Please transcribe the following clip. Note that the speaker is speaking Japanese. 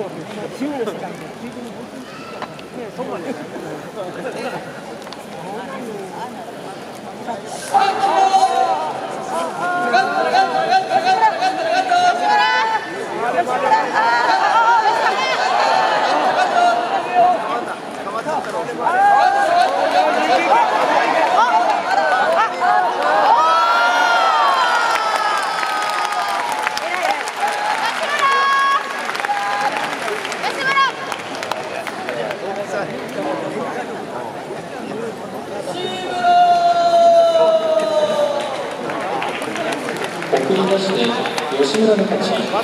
Oh, my God. 送り出して吉村の勝ち